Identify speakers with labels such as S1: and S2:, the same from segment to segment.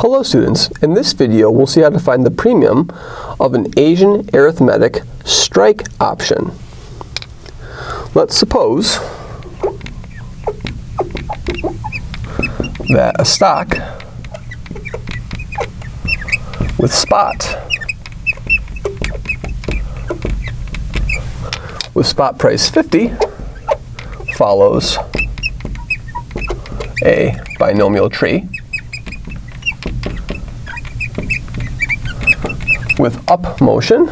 S1: Hello students, in this video we'll see how to find the premium of an Asian arithmetic strike option. Let's suppose that a stock with spot with spot price 50 follows a binomial tree with up motion,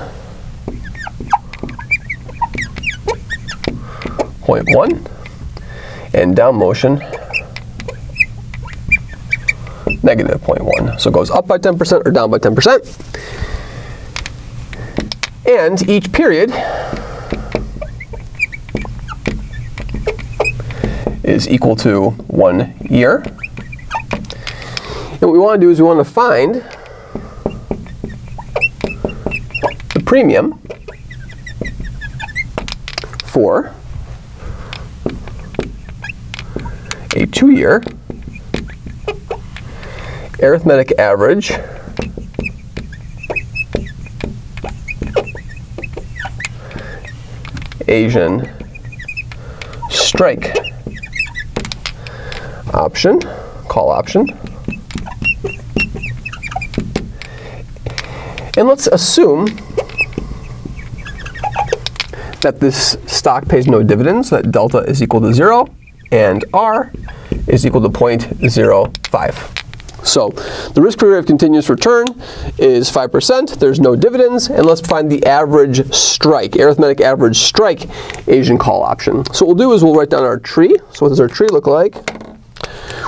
S1: 0.1, and down motion, negative 0.1. So it goes up by 10% or down by 10%. And each period is equal to one year. And what we want to do is we want to find premium for a two-year arithmetic average Asian strike option, call option. And let's assume that this stock pays no dividends, that delta is equal to 0, and R is equal to 0.05. So the risk-free rate of continuous return is 5%, there's no dividends, and let's find the average strike, arithmetic average strike Asian call option. So what we'll do is we'll write down our tree. So what does our tree look like?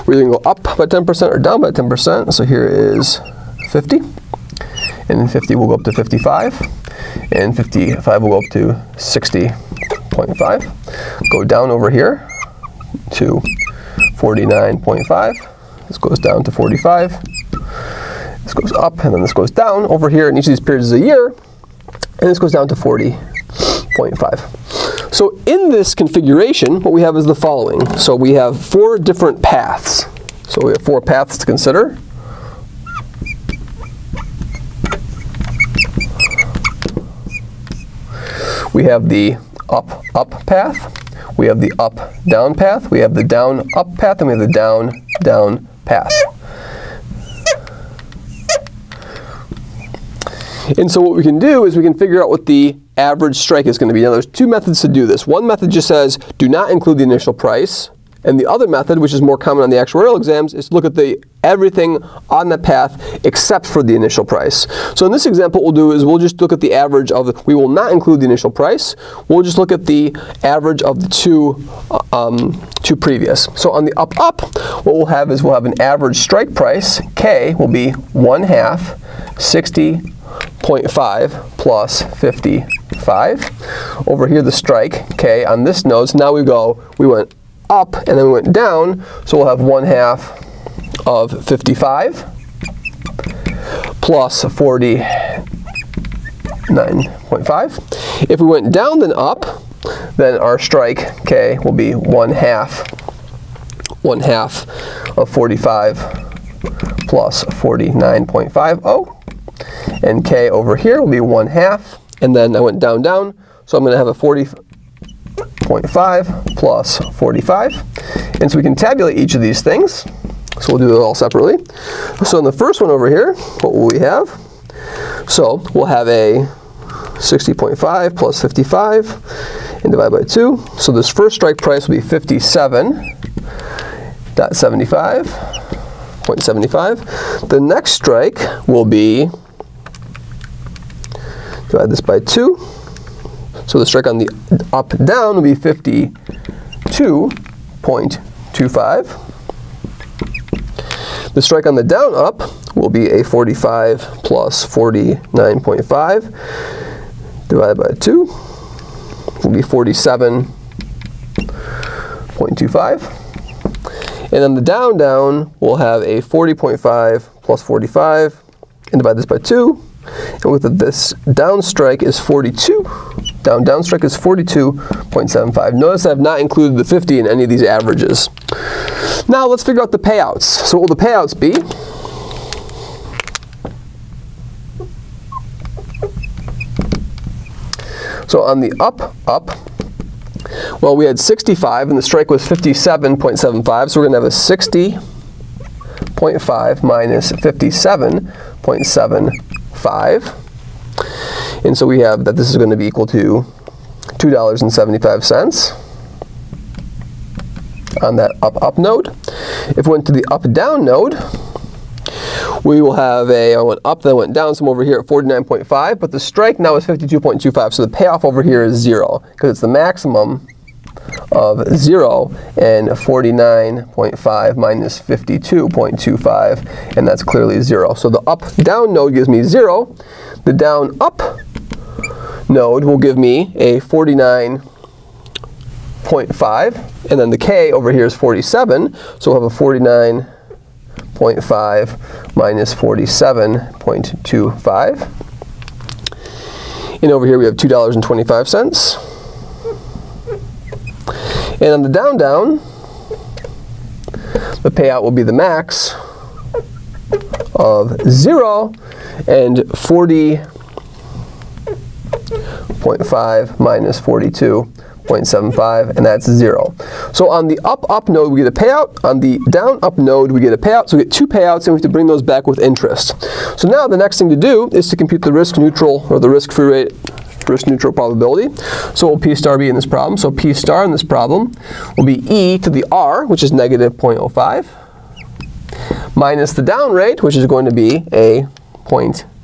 S1: We're either going to go up by 10% or down by 10%. So here is 50, and 50 will go up to 55 and 55 will go up to 60.5. Go down over here to 49.5. This goes down to 45. This goes up, and then this goes down over here, and each of these periods is a year, and this goes down to 40.5. So in this configuration, what we have is the following. So we have four different paths. So we have four paths to consider. We have the up up path, we have the up down path, we have the down up path, and we have the down down path. And so what we can do is we can figure out what the average strike is going to be. Now there's two methods to do this. One method just says do not include the initial price. And the other method, which is more common on the actuarial exams, is to look at the everything on the path except for the initial price. So in this example, what we'll do is we'll just look at the average of, we will not include the initial price. We'll just look at the average of the two, uh, um, two previous. So on the up up, what we'll have is we'll have an average strike price, K, will be 1 half 60.5 plus 55. Over here the strike, K, on this node, so now we go, we went up and then we went down, so we'll have 1 half of 55 plus 49.5. If we went down then up, then our strike, K, will be 1 half, 1 half of 45 plus 49.50. And K over here will be 1 half. And then I went down, down. So I'm going to have a 40, 0.5 plus 45. And so we can tabulate each of these things. So we'll do it all separately. So in the first one over here, what will we have? So we'll have a 60.5 plus 55 and divide by 2. So this first strike price will be 57.75. 0.75. The next strike will be, divide this by 2, so the strike on the up down will be 52.25. The strike on the down up will be a 45 plus 49.5 divided by 2 will be 47.25. And then the down down will have a 40.5 plus 45 and divide this by 2 and with this down strike is 42 down downstrike is 42.75. Notice I've not included the 50 in any of these averages. Now let's figure out the payouts. So what will the payouts be? So on the up, up, well, we had 65 and the strike was 57.75, so we're going to have a 60.5 minus 57.75. And so we have that this is going to be equal to $2.75 on that up up node. If we went to the up down node, we will have a, I went up, then went down, so I'm over here at 49.5, but the strike now is 52.25, so the payoff over here is zero, because it's the maximum of 0 and 49.5 minus 52.25, and that's clearly 0. So the up-down node gives me 0. The down-up node will give me a 49.5, and then the k over here is 47, so we'll have a 49.5 minus 47.25. And over here we have $2.25. And on the down down, the payout will be the max of 0 and 40.5 minus 42.75, and that's 0. So on the up up node, we get a payout. On the down up node, we get a payout. So we get two payouts, and we have to bring those back with interest. So now the next thing to do is to compute the risk neutral, or the risk-free rate risk neutral probability. So what will P star be in this problem? So P star in this problem will be E to the R, which is negative 0.05, minus the down rate, which is going to be a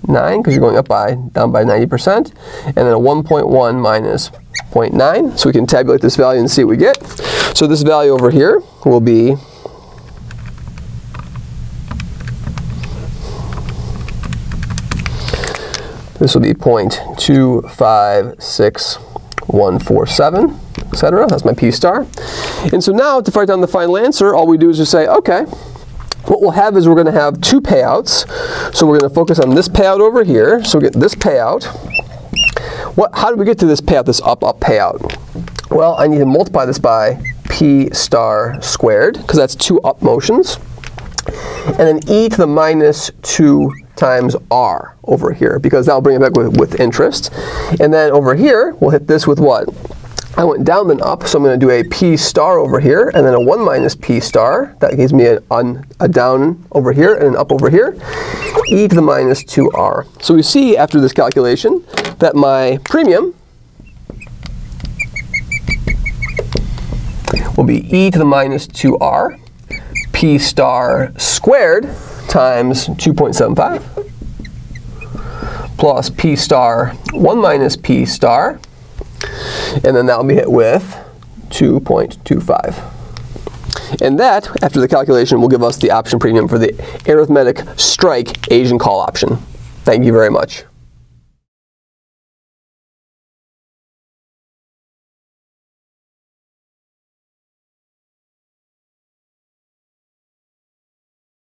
S1: 0.9, because you're going up by, down by 90%, and then a 1.1 minus 0.9. So we can tabulate this value and see what we get. So this value over here will be This will be 0.256147, etc. That's my P star. And so now to write down the final answer, all we do is just say, okay, what we'll have is we're going to have two payouts. So we're going to focus on this payout over here. So we get this payout. What, how do we get to this payout, this up-up payout? Well, I need to multiply this by P star squared, because that's two up motions. And then e to the minus 2 times r over here, because that'll bring it back with, with interest. And then over here, we'll hit this with what? I went down then up, so I'm going to do a p star over here, and then a 1 minus p star. That gives me a down over here and an up over here. e to the minus 2r. So we see after this calculation that my premium will be e to the minus 2r p star squared times 2.75 plus p star 1 minus p star, and then that will be hit with 2.25. And that, after the calculation, will give us the option premium for the arithmetic strike Asian call option. Thank you very much.